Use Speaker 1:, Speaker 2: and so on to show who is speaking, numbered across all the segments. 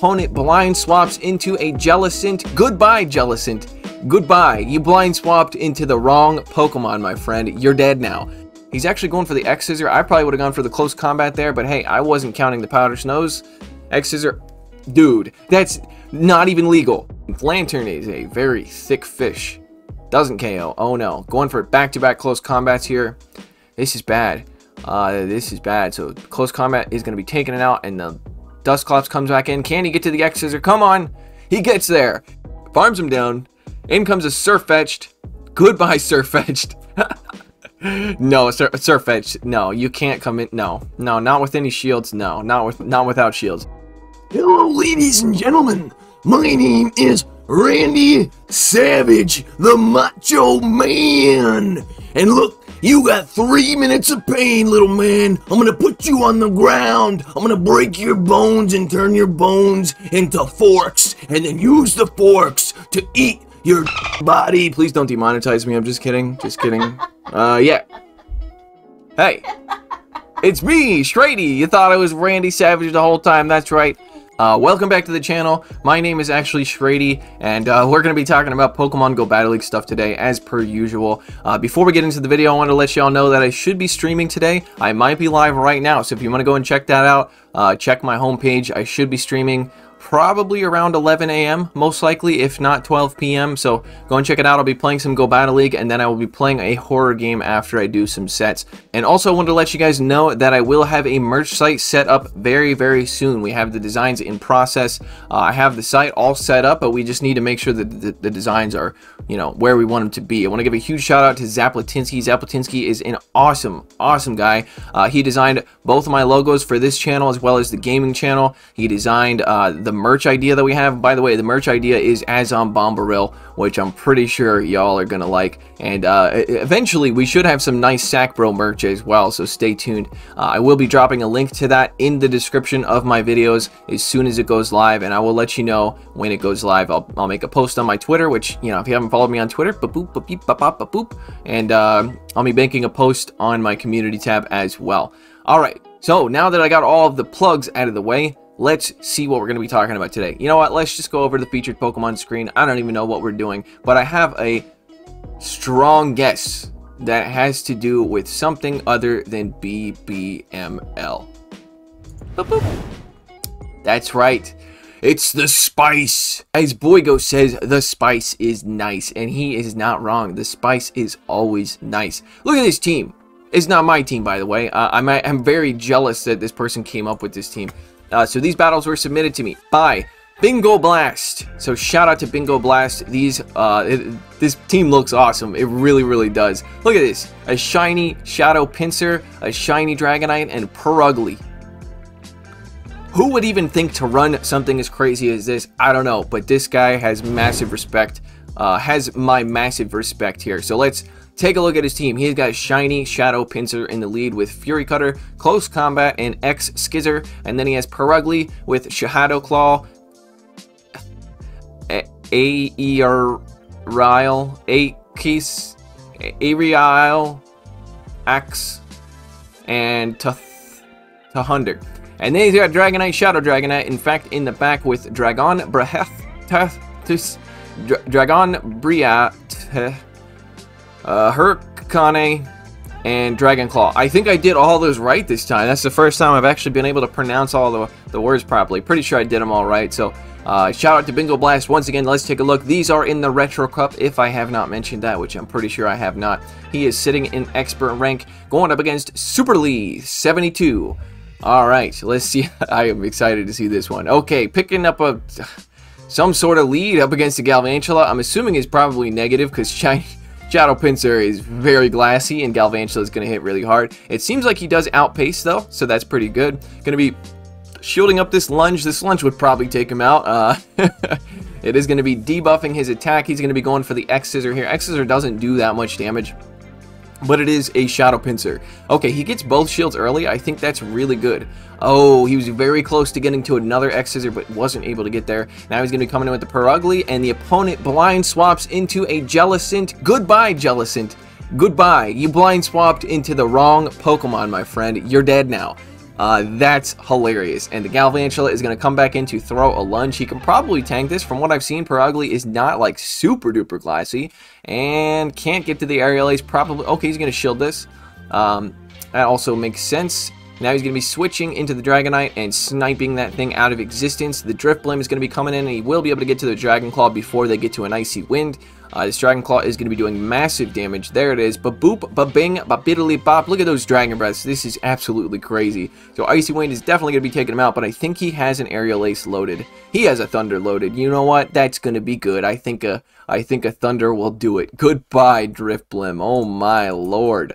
Speaker 1: opponent blind swaps into a Jellicent. Goodbye, Jellicent. Goodbye. You blind swapped into the wrong Pokemon, my friend. You're dead now. He's actually going for the X Scissor. I probably would have gone for the close combat there, but hey, I wasn't counting the Powder Snows. X Scissor, dude, that's not even legal. Lanturn is a very thick fish. Doesn't KO. Oh no. Going for back-to-back -back close combats here. This is bad. Uh, this is bad. So close combat is going to be taking it out, and the Dusclops comes back in. Can he get to the X Scissor? Come on. He gets there. Farms him down. In comes a Sirfetch'd. Goodbye, Sirfetch'd. no, Sir, Sirfetch'd. No, you can't come in. No, no, not with any shields. No, not with, not without shields.
Speaker 2: Hello, ladies and gentlemen. My name is Randy Savage, the Macho Man. And look, you got three minutes of pain, little man. I'm gonna put you on the ground. I'm gonna break your bones and turn your bones into forks, and then use the forks to eat your body.
Speaker 1: Please don't demonetize me. I'm just kidding. Just kidding. Uh, yeah. Hey. It's me, Shrady. You thought I was Randy Savage the whole time. That's right. Uh, welcome back to the channel. My name is actually Shrady, and uh, we're going to be talking about Pokemon Go Battle League stuff today, as per usual. Uh, before we get into the video, I want to let y'all know that I should be streaming today. I might be live right now, so if you want to go and check that out, uh, check my homepage. I should be streaming probably around 11 a.m. most likely if not 12 p.m. so go and check it out. I'll be playing some Go Battle League and then I will be playing a horror game after I do some sets. And also I wanted to let you guys know that I will have a merch site set up very very soon. We have the designs in process. Uh, I have the site all set up but we just need to make sure that the, the designs are you know where we want them to be. I want to give a huge shout out to Zaplatinsky. Zaplatinsky is an awesome awesome guy. Uh, he designed both of my logos for this channel as well as the gaming channel. He designed uh, the merch idea that we have. By the way, the merch idea is as on Bomberill, which I'm pretty sure y'all are going to like. And uh, eventually, we should have some nice Sackbro merch as well, so stay tuned. Uh, I will be dropping a link to that in the description of my videos as soon as it goes live, and I will let you know when it goes live. I'll, I'll make a post on my Twitter, which, you know, if you haven't followed me on Twitter, boop, boop, boop, boop, boop, boop, and uh, I'll be making a post on my community tab as well. All right, so now that I got all of the plugs out of the way, let's see what we're going to be talking about today. You know what? Let's just go over the featured Pokemon screen. I don't even know what we're doing, but I have a strong guess that has to do with something other than BBML. Boop, boop. That's right. It's the spice. As Boygo says, the spice is nice, and he is not wrong. The spice is always nice. Look at this team. It's not my team, by the way. Uh, I'm, I'm very jealous that this person came up with this team. Uh, so these battles were submitted to me by Bingo Blast. So shout out to Bingo Blast. These, uh, it, this team looks awesome. It really, really does. Look at this. A shiny Shadow Pinsir, a shiny Dragonite, and Purugly. Who would even think to run something as crazy as this? I don't know, but this guy has massive respect. Uh, has my massive respect here. So let's Take a look at his team. He's got Shiny Shadow Pinsir in the lead with Fury Cutter, Close Combat, and X Scissor. And then he has Purugly with Shadow Claw, Aerial, Akis, Ariel, Axe, and Tahunder. And then he's got Dragonite, Shadow Dragonite, in fact, in the back with Dragon Breath, Dragon Briat, uh, Hurricane, and Dragon Claw. I think I did all those right this time. That's the first time I've actually been able to pronounce all the, the words properly. Pretty sure I did them all right. So uh, shout out to Bingo Blast once again. Let's take a look. These are in the Retro Cup, if I have not mentioned that, which I'm pretty sure I have not. He is sitting in expert rank, going up against Super Lee 72. All right, let's see. I am excited to see this one. Okay, picking up a some sort of lead up against the Galvantula. I'm assuming is probably negative because Chinese Shadow Pinsir is very glassy and Galvantula is going to hit really hard. It seems like he does outpace though, so that's pretty good. Going to be shielding up this lunge. This lunge would probably take him out. Uh, it is going to be debuffing his attack. He's going to be going for the X Scissor here. X Scissor doesn't do that much damage but it is a Shadow Pinsir. Okay, he gets both shields early. I think that's really good. Oh, he was very close to getting to another X Scissor, but wasn't able to get there. Now he's going to be coming in with the Purugly, and the opponent blind swaps into a Jellicent. Goodbye, Jellicent. Goodbye. You blind swapped into the wrong Pokemon, my friend. You're dead now. Uh, that's hilarious. And the Galvantula is going to come back in to throw a lunge. He can probably tank this. From what I've seen, Purugly is not like super duper glassy and can't get to the aerial ace. Probably, okay, he's going to shield this. Um, that also makes sense. Now he's going to be switching into the Dragonite and sniping that thing out of existence. The Drifblim is going to be coming in and he will be able to get to the Dragon Claw before they get to an Icy Wind. Uh, this Dragon Claw is going to be doing massive damage. There it is. Ba-boop, ba-bing, ba-biddly bop. Look at those Dragon Breaths. This is absolutely crazy. So Icy Wind is definitely going to be taking him out, but I think he has an Aerial Ace loaded. He has a Thunder loaded. You know what? That's going to be good. I think a, I think a Thunder will do it. Goodbye, Drifblim. Oh my lord.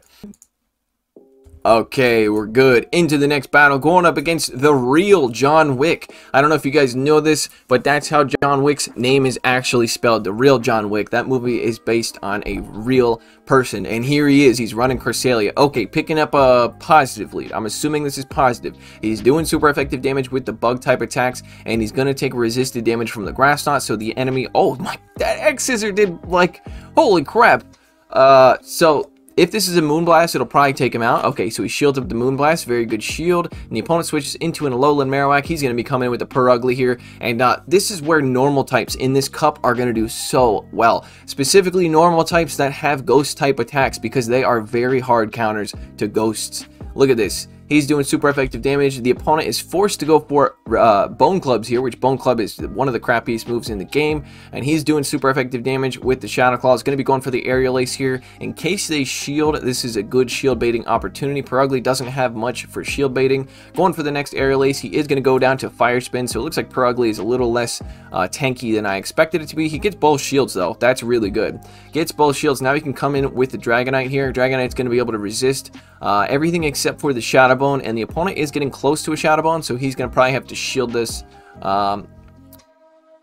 Speaker 1: Okay, we're good. Into the next battle, going up against the real John Wick. I don't know if you guys know this, but that's how John Wick's name is actually spelled. The real John Wick. That movie is based on a real person. And here he is. He's running Cresselia. Okay, picking up a positive lead. I'm assuming this is positive. He's doing super effective damage with the bug type attacks, and he's going to take resisted damage from the grass knot, so the enemy... Oh, my... That X-Scissor did, like... Holy crap. Uh, so if this is a Moonblast, it'll probably take him out. Okay, so he shields up the Moonblast. Very good shield. And the opponent switches into an Alolan Marowak. He's going to be coming in with the Purugly here. And uh, this is where normal types in this cup are going to do so well. Specifically, normal types that have ghost type attacks because they are very hard counters to ghosts. Look at this. He's doing super effective damage. The opponent is forced to go for uh, Bone Clubs here, which Bone Club is one of the crappiest moves in the game. And he's doing super effective damage with the Shadow Claw. Going to be going for the Aerial Ace here. In case they shield, this is a good shield baiting opportunity. Purugly doesn't have much for shield baiting. Going for the next Aerial Ace, he is going to go down to Fire Spin. So it looks like Purugly is a little less uh, tanky than I expected it to be. He gets both shields though. That's really good. Gets both shields. Now he can come in with the Dragonite here. Dragonite's going to be able to resist uh, everything except for the Shadow Bone, and the opponent is getting close to a Shadow Bone, so he's going to probably have to shield this, um,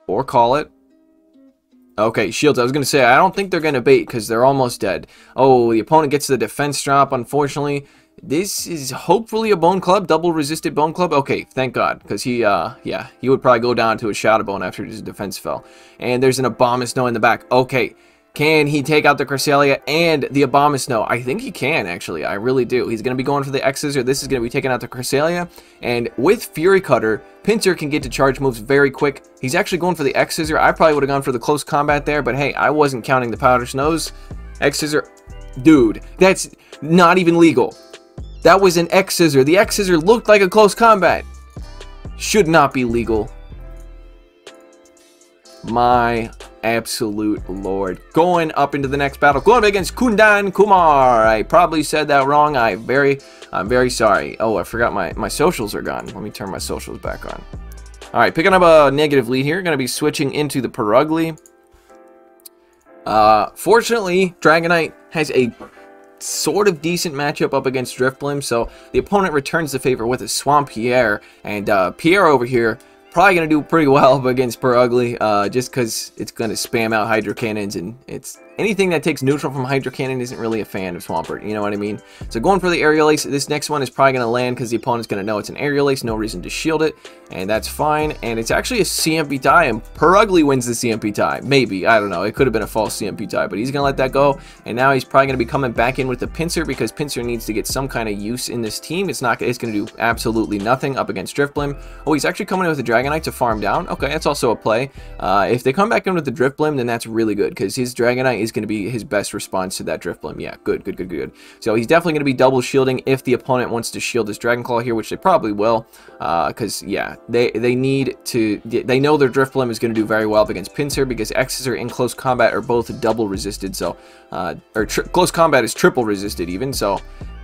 Speaker 1: or call it. Okay, shields. I was going to say, I don't think they're going to bait because they're almost dead. Oh, the opponent gets the defense drop, unfortunately. This is hopefully a Bone Club, double resisted Bone Club. Okay, thank God, because he, uh, yeah, he would probably go down to a Shadow Bone after his defense fell. And there's an Abomasnow in the back. Okay, can he take out the Cresselia and the Abomasnow? I think he can, actually. I really do. He's going to be going for the X's, or this is going to be taking out the Cresselia. And with Fury Cutter, Pinsir can get to charge moves very quick. He's actually going for the X Scissor. I probably would have gone for the close combat there, but hey, I wasn't counting the Powder Snows. X Scissor, dude, that's not even legal. That was an X Scissor. The X Scissor looked like a close combat. Should not be legal. My absolute lord. Going up into the next battle, going against Kundan Kumar. I probably said that wrong. I very, I'm very sorry. Oh, I forgot my, my socials are gone. Let me turn my socials back on. All right, picking up a negative lead here. Going to be switching into the Purugly. Uh, fortunately, Dragonite has a sort of decent matchup up against Drifblim, so the opponent returns the favor with a Swampert, and uh, Pierre over here probably going to do pretty well against Purugly, uh, just because it's going to spam out Hydro Cannons, and it's anything that takes neutral from Hydro Cannon isn't really a fan of Swampert, you know what I mean? So going for the Aerial Ace, this next one is probably going to land because the opponent's going to know it's an Aerial Ace, no reason to shield it, and that's fine, and it's actually a CMP tie, and Purugly wins the CMP tie, maybe, I don't know, it could have been a false CMP tie, but he's going to let that go, and now he's probably going to be coming back in with the Pinsir because Pinsir needs to get some kind of use in this team, it's not, it's going to do absolutely nothing up against Drifblim. Oh, he's actually coming in with the Dragonite to farm down, okay, that's also a play. Uh, if they come back in with the Drifblim, then that's really good, because his Dragonite is going to be his best response to that Drifblim. Yeah, good, good, good, good. So he's definitely going to be double shielding if the opponent wants to shield his Dragon Claw here, which they probably will, because, uh, yeah, they, they need to, they know their Drifblim is going to do very well against Pinsir, because X's are in close combat are both double resisted, so, uh, or close combat is triple resisted even, so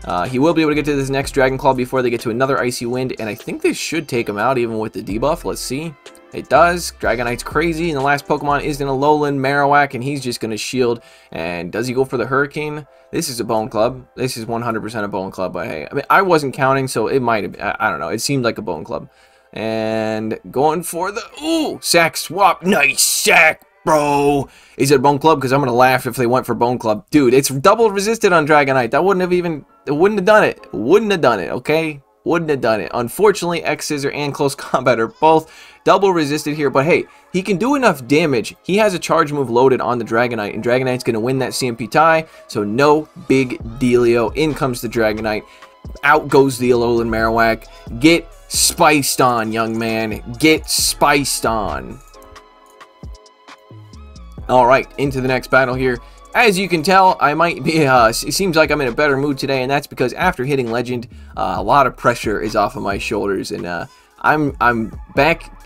Speaker 1: uh, he will be able to get to this next Dragon Claw before they get to another Icy Wind, and I think this should take him out even with the debuff. Let's see. It does. Dragonite's crazy, and the last Pokemon is an Alolan Marowak, and he's just going to shield. And does he go for the Hurricane? This is a Bone Club. This is 100% a Bone Club, but hey, I mean, I wasn't counting, so it might have, I, I don't know. It seemed like a Bone Club. And going for the, ooh, Sack Swap. Nice sack, bro. Is it Bone Club? Because I'm going to laugh if they went for Bone Club. Dude, it's double resisted on Dragonite. That wouldn't have even, it wouldn't have done it. Wouldn't have done it, okay? Wouldn't have done it. Unfortunately, X-Scissor and Close Combat are both double resisted here, but hey, he can do enough damage. He has a charge move loaded on the Dragonite, and Dragonite's going to win that CMP tie, so no big dealio. In comes the Dragonite. out goes the Alolan Marowak. Get spiced on, young man. Get spiced on. Alright, into the next battle here. As you can tell, I might be, uh, it seems like I'm in a better mood today, and that's because after hitting Legend, uh, a lot of pressure is off of my shoulders, and uh, I'm, I'm back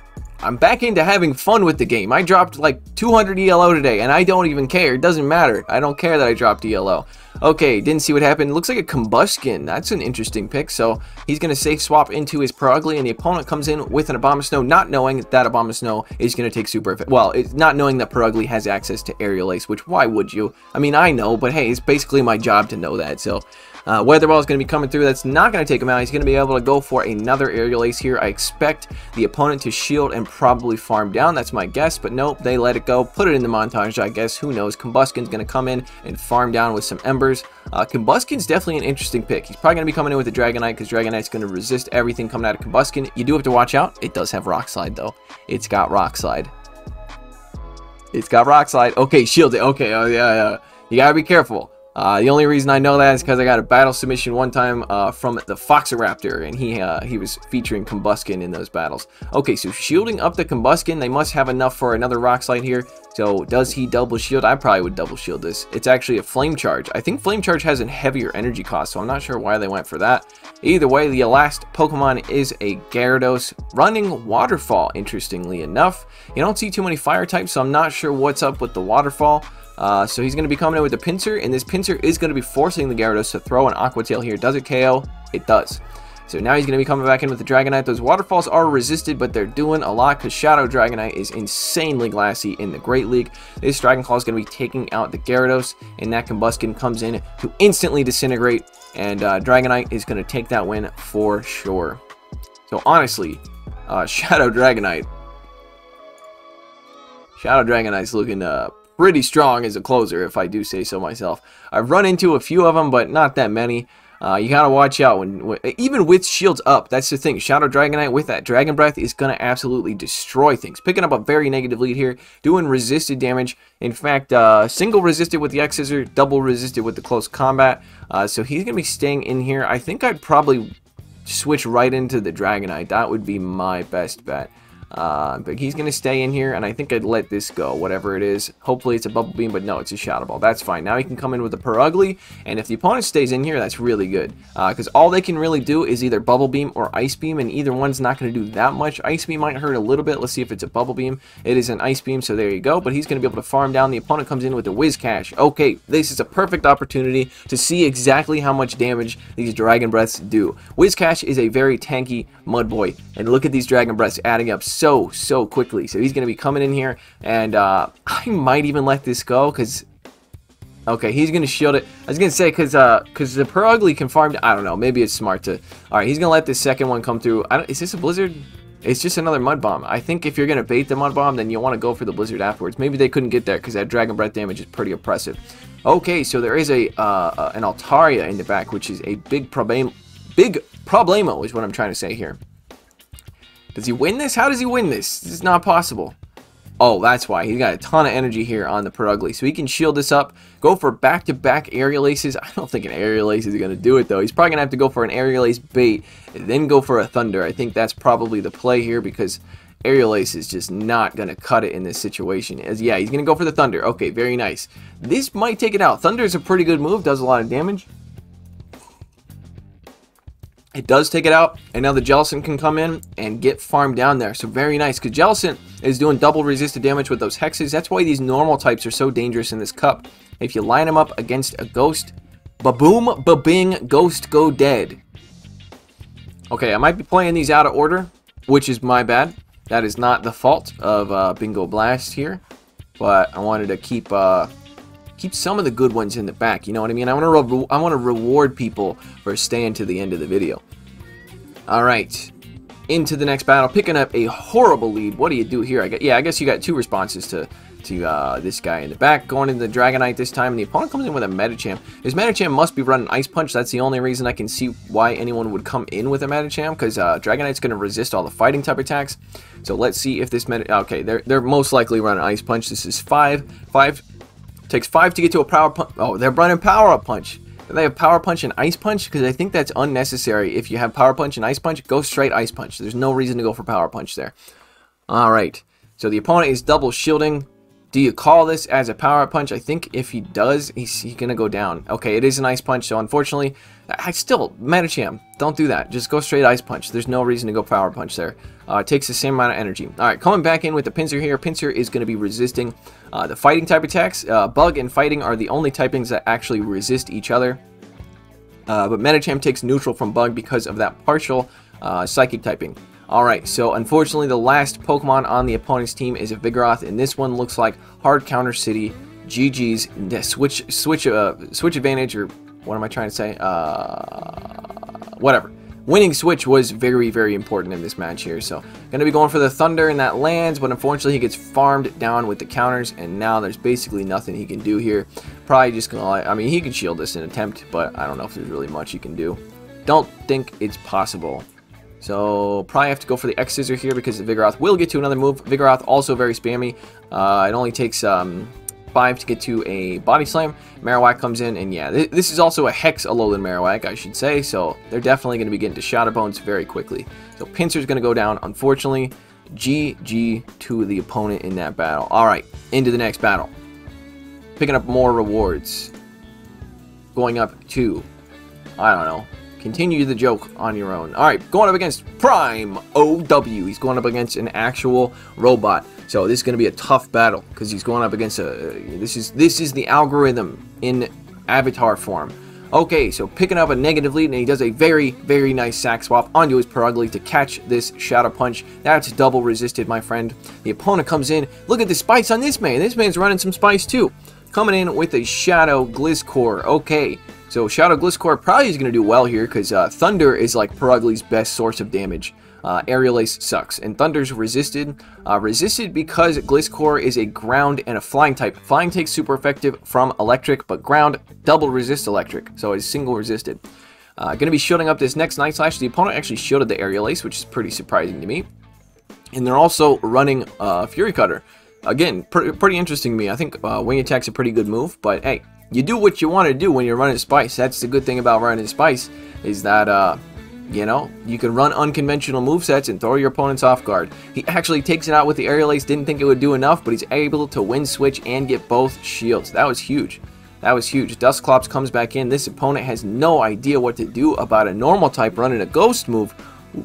Speaker 1: I'm back into having fun with the game. I dropped like 200 ELO today, and I don't even care. It doesn't matter. I don't care that I dropped ELO. Okay, didn't see what happened. Looks like a Combusken. That's an interesting pick. So he's going to safe swap into his Purugly, and the opponent comes in with an Abomasnow, not knowing that Abomasnow is going to take super effect. Well, it's not knowing that Purugly has access to Aerial Ace, which why would you? I mean, I know, but hey, it's basically my job to know that. So uh, is going to be coming through. That's not going to take him out. He's going to be able to go for another Aerial Ace here. I expect the opponent to shield and probably farm down. That's my guess, but nope, they let it go. Put it in the montage, I guess. Who knows? Combusken's going to come in and farm down with some Embers. Uh, Combusken's definitely an interesting pick. He's probably going to be coming in with a Dragonite because Dragonite's going to resist everything coming out of Combusken. You do have to watch out. It does have Rock Slide, though. It's got Rock Slide. It's got Rock Slide. Okay, shield it. Okay, oh yeah, yeah. You gotta be careful. Uh, the only reason I know that is because I got a battle submission one time uh, from the Foxoraptor, and he uh, he was featuring Combusken in those battles. Okay, so shielding up the Combusken, they must have enough for another Rock Slide here. So does he double shield? I probably would double shield this. It's actually a Flame Charge. I think Flame Charge has a heavier energy cost, so I'm not sure why they went for that. Either way, the last Pokemon is a Gyarados running Waterfall, interestingly enough. You don't see too many Fire types, so I'm not sure what's up with the Waterfall. Uh, so he's going to be coming in with a Pinsir, and this Pinsir is going to be forcing the Gyarados to throw an Aqua Tail here. Does it KO? It does. So now he's going to be coming back in with the Dragonite. Those waterfalls are resisted, but they're doing a lot because Shadow Dragonite is insanely glassy in the Great League. This Dragon Claw is going to be taking out the Gyarados, and that Combusken comes in to instantly disintegrate, and uh, Dragonite is going to take that win for sure. So honestly, uh, Shadow Dragonite, Shadow Dragonite's looking uh, pretty strong as a closer, if I do say so myself. I've run into a few of them, but not that many. Uh, you gotta watch out when, when, even with shields up. That's the thing. Shadow Dragonite with that Dragon Breath is gonna absolutely destroy things. Picking up a very negative lead here, doing resisted damage. In fact, uh, single resisted with the X Scissor, double resisted with the close combat. Uh, so he's gonna be staying in here. I think I'd probably switch right into the Dragonite. That would be my best bet. Uh, but he's going to stay in here, and I think I'd let this go, whatever it is. Hopefully it's a Bubble Beam, but no, it's a Shadow Ball. That's fine. Now he can come in with a Purugly, and if the opponent stays in here, that's really good. Because uh, all they can really do is either Bubble Beam or Ice Beam, and either one's not going to do that much. Ice Beam might hurt a little bit. Let's see if it's a Bubble Beam. It is an Ice Beam, so there you go. But he's going to be able to farm down. The opponent comes in with a Whiscash. Okay, this is a perfect opportunity to see exactly how much damage these Dragon Breaths do. Whiscash is a very tanky Mud Boy, and look at these Dragon Breaths adding up so, so so quickly. So he's going to be coming in here, and uh, I might even let this go, because... Okay, he's going to shield it. I was going to say, because uh, cause the Purugly can farm... I don't know, maybe it's smart to... Alright, he's going to let this second one come through. is this a Blizzard? It's just another Mud Bomb. I think if you're going to bait the Mud Bomb, then you want to go for the Blizzard afterwards. Maybe they couldn't get there, because that Dragon Breath damage is pretty oppressive. Okay, so there is a uh, uh, an Altaria in the back, which is a big problem, big problemo, is what I'm trying to say here. Does he win this? How does he win this? This is not possible. Oh, that's why. He's got a ton of energy here on the Purugly. So he can shield this up, go for back-to-back -back aerial aces. I don't think an aerial ace is going to do it, though. He's probably going to have to go for an aerial ace bait, then go for a thunder. I think that's probably the play here because aerial ace is just not going to cut it in this situation. As Yeah, he's going to go for the thunder. Okay, very nice. This might take it out. Thunder is a pretty good move, does a lot of damage. It does take it out, and now the Jellicent can come in and get farmed down there. So very nice, because Jellicent is doing double resisted damage with those hexes. That's why these normal types are so dangerous in this cup. If you line them up against a ghost, ba-boom, ba-bing, ghost go dead. Okay, I might be playing these out of order, which is my bad. That is not the fault of uh, Bingo Blast here, but I wanted to keep uh, keep some of the good ones in the back. You know what I mean? I want to I want to reward people for staying to the end of the video. All right, into the next battle, picking up a horrible lead. What do you do here? I get yeah, I guess you got two responses to to uh, this guy in the back, going into the Dragonite this time, and the opponent comes in with a Medicham. His Medicham must be running Ice Punch. That's the only reason I can see why anyone would come in with a Medicham, because uh, Dragonite's going to resist all the fighting type attacks. So let's see if this Medi... Okay, they're, they're most likely running Ice Punch. This is 5. 5 Takes five to get to a power punch. Oh, they're running power up punch. they have Power Punch and Ice Punch? Because I think that's unnecessary. If you have Power Punch and Ice Punch, go straight Ice Punch. There's no reason to go for Power Punch there. Alright, so the opponent is double shielding. Do you call this as a power punch? I think if he does, he's, he's gonna go down. Okay, it is an ice punch, so unfortunately, I still, Medicham, don't do that. Just go straight ice punch. There's no reason to go power punch there. Uh, it takes the same amount of energy. Alright, coming back in with the Pinsir here. Pinsir is going to be resisting uh, the fighting type attacks. Uh, Bug and Fighting are the only typings that actually resist each other. Uh, but Medicham takes neutral from Bug because of that partial uh, Psychic typing. Alright, so unfortunately the last Pokemon on the opponent's team is a Vigoroth, and this one looks like Hard Counter City, GG's, switch, switch, uh, switch advantage, or what am I trying to say? Uh, whatever. Winning switch was very, very important in this match here, so going to be going for the Thunder, and that lands, but unfortunately he gets farmed down with the counters, and now there's basically nothing he can do here. Probably just going to, I mean, he could shield this in attempt, but I don't know if there's really much he can do. Don't think it's possible. So probably have to go for the X Scissor here because Vigoroth will get to another move. Vigoroth also very spammy. Uh, it only takes um, 5 to get to a Body Slam. Marowak comes in, and yeah, th this is also a Hex Alolan Marowak, I should say, so they're definitely going to be getting to Shadow Bones very quickly. So Pinsir's going to go down, unfortunately. GG to the opponent in that battle. Alright, into the next battle. Picking up more rewards. Going up to, I don't know, Continue the joke on your own. Alright, going up against Prime OW. He's going up against an actual robot. So this is going to be a tough battle because he's going up against a... This is this is the algorithm in avatar form. Okay, so picking up a negative lead, and he does a very, very nice sack swap onto his Purugly to catch this Shadow Punch. That's double resisted, my friend. The opponent comes in. Look at the spice on this man. This man's running some spice, too. Coming in with a Shadow Gliscor. Okay, so Shadow Gliscor probably is going to do well here because uh, Thunder is like Purugly's best source of damage. Uh, Aerial Ace sucks. And Thunder's resisted. Uh, resisted because Gliscor is a ground and a flying type. Flying takes super effective from electric, but ground double resist electric. So it's single resisted. Uh, going to be shielding up this next Night Slash. The opponent actually shielded the Aerial Ace, which is pretty surprising to me. And they're also running uh, Fury Cutter. Again, pr pretty interesting to me. I think uh, Wing Attack's a pretty good move, but hey, you do what you want to do when you're running Spice. That's the good thing about running Spice, is that, uh, you know, you can run unconventional move sets and throw your opponents off guard. He actually takes it out with the Aerial Ace, didn't think it would do enough, but he's able to win switch and get both shields. That was huge. That was huge. Dusclops comes back in. This opponent has no idea what to do about a normal type running a ghost move.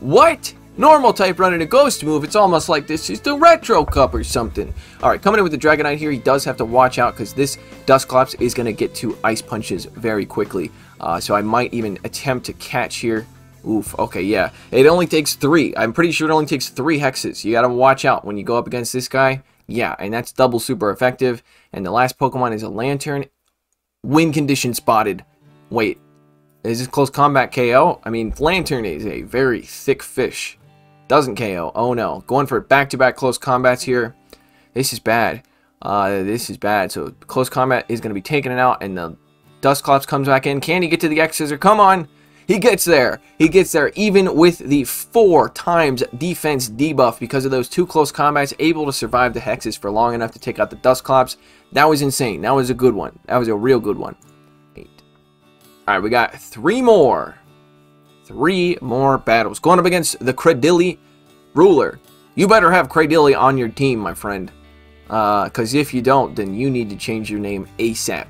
Speaker 1: What? Normal type running a ghost move, it's almost like this is the retro cup or something. Alright, coming in with the Dragonite here, he does have to watch out because this Dusclops is going to get to ice punches very quickly. Uh, so I might even attempt to catch here. Oof, okay, yeah. It only takes three. I'm pretty sure it only takes three hexes. You gotta watch out when you go up against this guy. Yeah, and that's double super effective. And the last Pokemon is a Lanturn. Wind condition spotted. Wait, is this close combat KO? I mean, Lanturn is a very thick fish. Doesn't KO. Oh no. Going for back-to-back -back close combats here. This is bad. Uh, this is bad. So close combat is going to be taking it out, and the Dusclops comes back in. Can he get to the X Scissor? Come on! He gets there. He gets there even with the four times defense debuff because of those two close combats, able to survive the hexes for long enough to take out the Dusclops. That was insane. That was a good one. That was a real good one. Eight. Alright, we got three more three more battles. Going up against the Cradily ruler. You better have Cradily on your team, my friend. Because uh, if you don't, then you need to change your name ASAP.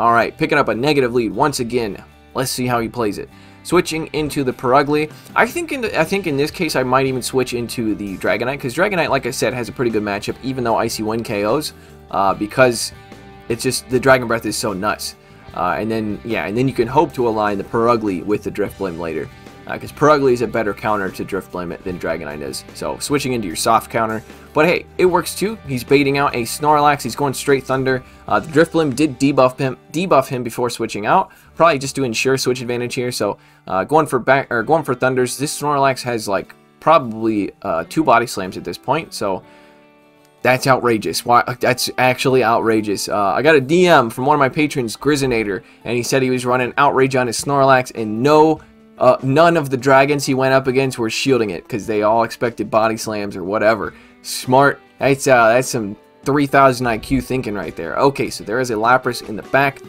Speaker 1: Alright, picking up a negative lead once again. Let's see how he plays it. Switching into the Purugly. I think in the, I think in this case I might even switch into the Dragonite because Dragonite, like I said, has a pretty good matchup even though Icy Wind KOs uh, because it's just the Dragon Breath is so nuts. Uh, and then, yeah, and then you can hope to align the Purugly with the Drifblim later. Because uh, Purugly is a better counter to Drifblim than Dragonite is. So, switching into your soft counter. But hey, it works too. He's baiting out a Snorlax. He's going straight Thunder. Uh, the Drifblim did debuff him, debuff him before switching out. Probably just to ensure switch advantage here. So, uh, going for back or going for Thunders. This Snorlax has like probably uh, two body slams at this point. So, that's outrageous. Why? That's actually outrageous. Uh, I got a DM from one of my patrons, Grizzinator, and he said he was running Outrage on his Snorlax, and no, uh, none of the dragons he went up against were shielding it because they all expected body slams or whatever. Smart. That's uh, that's some 3,000 IQ thinking right there. Okay, so there is a Lapras in the back.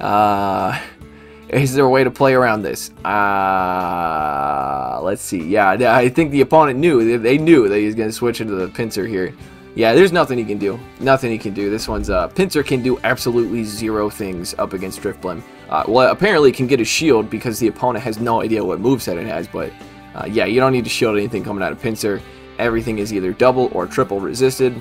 Speaker 1: Uh, is there a way to play around this? Uh, let's see. Yeah, I think the opponent knew. They knew that he was going to switch into the Pinsir here. Yeah, there's nothing he can do. Nothing he can do. This one's, uh, Pinsir can do absolutely zero things up against Drifblim. Uh, well, apparently can get a shield because the opponent has no idea what moveset it has, but, uh, yeah, you don't need to shield anything coming out of Pinsir. Everything is either double or triple resisted.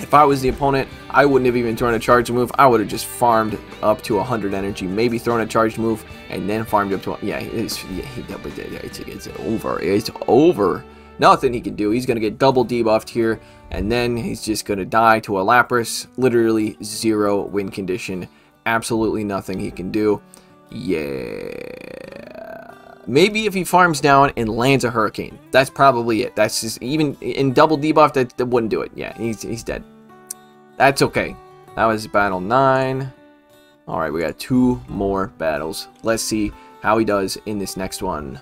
Speaker 1: If I was the opponent, I wouldn't have even thrown a charge move. I would have just farmed up to 100 energy, maybe thrown a charged move, and then farmed up to... Yeah, it's, yeah, it's, it's over. It's over. Nothing he can do. He's going to get double debuffed here, and then he's just going to die to a Lapras. Literally zero win condition. Absolutely nothing he can do. Yeah. Maybe if he farms down and lands a Hurricane. That's probably it. That's just, even in double debuff, that, that wouldn't do it. Yeah, he's, he's dead. That's okay. That was battle 9. Alright, we got two more battles. Let's see how he does in this next one.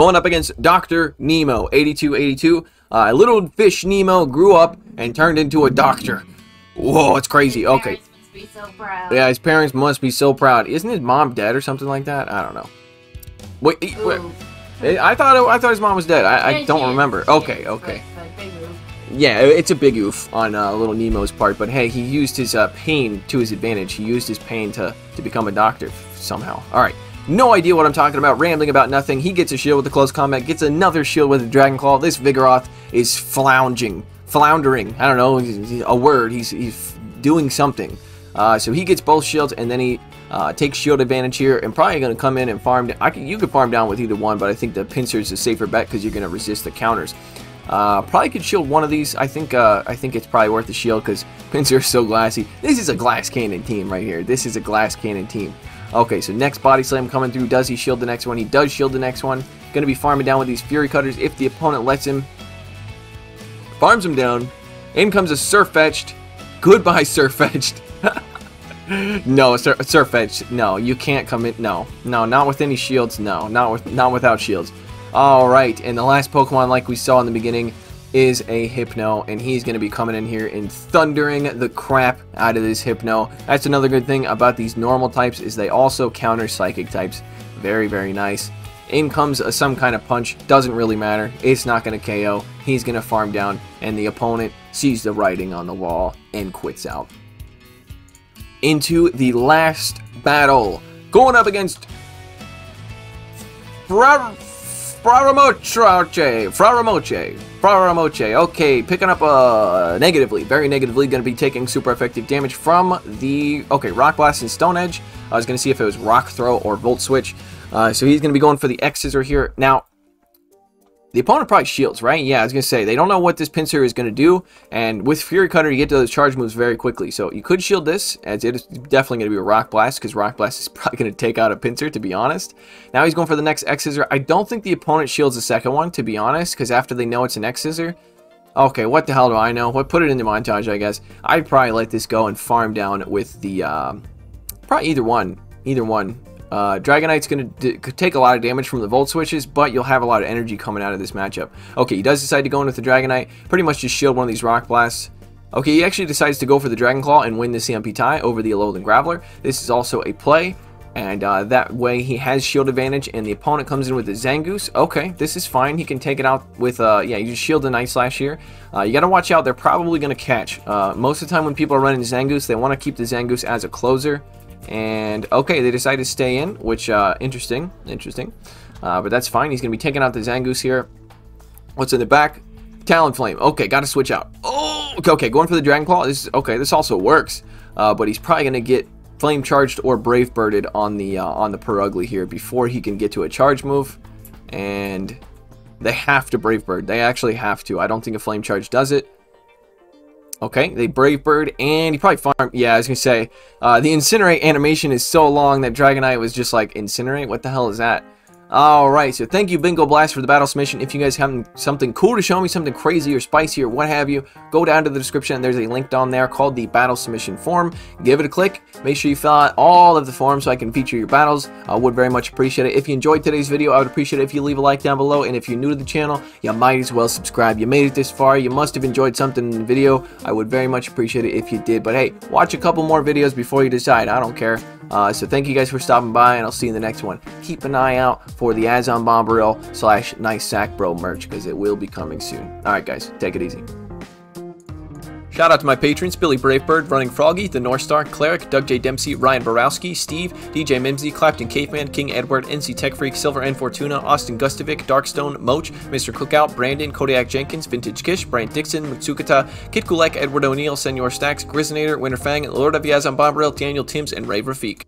Speaker 1: Going up against Dr. Nemo, 8282. Uh, little fish Nemo grew up and turned into a doctor. Whoa, it's crazy. Okay.
Speaker 3: So
Speaker 1: yeah, his parents must be so proud. Isn't his mom dead or something like that? I don't know. Wait, wait I thought it, I thought his mom was dead. I, I don't remember. Okay, okay. Yeah, it's a big oof on uh, little Nemo's part, but hey, he used his uh, pain to his advantage. He used his pain to, to become a doctor somehow. All right. No idea what I'm talking about, rambling about nothing. He gets a shield with the close combat, gets another shield with the Dragon Claw. This Vigoroth is flounging floundering. I don't know, a word. He's, he's doing something. Uh, so he gets both shields, and then he uh, takes shield advantage here, and probably going to come in and farm. I can, you could farm down with either one, but I think the Pinsir is a safer bet because you're going to resist the counters. Uh, probably could shield one of these. I think uh, I think it's probably worth the shield because Pinsir is so glassy. This is a glass cannon team right here. This is a glass cannon team. Okay, so next body slam coming through. Does he shield the next one? He does shield the next one. Going to be farming down with these fury cutters if the opponent lets him farms him down. In comes a Sirfetch'd. Goodbye, Sirfetch'd. no, Sir, Sirfetch'd. No, you can't come in. No, no, not with any shields. No, not with, not without shields. All right, and the last Pokemon, like we saw in the beginning, is a Hypno, and he's going to be coming in here and thundering the crap out of this Hypno. That's another good thing about these normal types is they also counter Psychic types. Very, very nice. In comes a, some kind of punch, doesn't really matter. It's not going to KO. He's going to farm down, and the opponent sees the writing on the wall and quits out. Into the last battle, going up against Fra Fraramoche, Fraramoche, Fraramoche. Okay, picking up uh, negatively, very negatively, going to be taking super effective damage from the, okay, Rock Blast and Stone Edge. I was going to see if it was Rock Throw or Volt Switch. Uh, so he's going to be going for the X Scissor here. Now, the opponent probably shields, right? Yeah, I was going to say, they don't know what this Pinsir is going to do, and with Fury Cutter, you get to those charge moves very quickly. So you could shield this, as it is definitely going to be a Rock Blast, because Rock Blast is probably going to take out a Pinsir, to be honest. Now he's going for the next X Scissor. I don't think the opponent shields the second one, to be honest, because after they know it's an X Scissor, Okay, what the hell do I know? What put it in the montage, I guess. I'd probably let this go and farm down with the, uh, probably either one. Either one. Uh, Dragonite's going to take a lot of damage from the Volt Switches, but you'll have a lot of energy coming out of this matchup. Okay, he does decide to go in with the Dragonite. Pretty much just shield one of these Rock Blasts. Okay, he actually decides to go for the Dragon Claw and win the CMP tie over the Alolan Graveler. This is also a play, and uh, that way he has shield advantage, and the opponent comes in with the Zangoose. Okay, this is fine. He can take it out with, uh, yeah, you just shield the Night Slash here. Uh, you got to watch out. They're probably going to catch. Uh, most of the time when people are running Zangoose, they want to keep the Zangoose as a closer. And okay, they decide to stay in, which uh, interesting, interesting. Uh, but that's fine. He's going to be taking out the Zangoose here. What's in the back? Talonflame. Okay, got to switch out. Oh, okay, okay, going for the Dragon Claw. This is, okay, this also works. Uh, but he's probably going to get Flame Charged or Brave Birded on the uh, on the Purugly here before he can get to a charge move. And they have to Brave Bird. They actually have to. I don't think a Flame Charge does it. Okay, they Brave Bird, and he probably farm. Yeah, I was gonna say, uh, the Incinerate animation is so long that Dragonite was just like, Incinerate? What the hell is that? Alright, so thank you Bingo Blast for the battle submission. If you guys have something cool to show me, something crazy or spicy or what have you, go down to the description. There's a link down there called the battle submission form. Give it a click. Make sure you fill out all of the forms so I can feature your battles. I would very much appreciate it. If you enjoyed today's video, I would appreciate it if you leave a like down below. And if you're new to the channel, you might as well subscribe. You made it this far. You must have enjoyed something in the video. I would very much appreciate it if you did. But hey, watch a couple more videos before you decide. I don't care. Uh, so thank you guys for stopping by, and I'll see you in the next one. Keep an eye out for the Azon Bombaril slash Nice Sack Bro merch, because it will be coming soon. Alright guys, take it easy. Shout out to my patrons, Billy Bravebird, Running Froggy, The North Star, Cleric, Doug J. Dempsey, Ryan Borowski, Steve, DJ Mimsy, Clapton Caveman, King Edward, NC Tech Freak, Silver and Fortuna, Austin Gustovic, Darkstone, Moach, Mr. Cookout, Brandon, Kodiak Jenkins, Vintage Kish, Brian Dixon, Mutsukata, Kit Kulek, Edward O'Neill, Senor Stacks, Grisinator, Winterfang, Lord of Yazan Bombaril, Daniel Timms, and Ray Rafik.